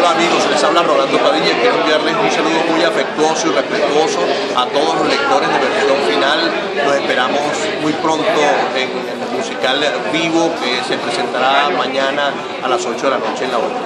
Hola amigos, les habla Rolando Padilla. Quiero enviarles un saludo muy afectuoso y respetuoso a todos los lectores de versión final. Los esperamos muy pronto en el musical vivo que se presentará mañana a las 8 de la noche en la hora.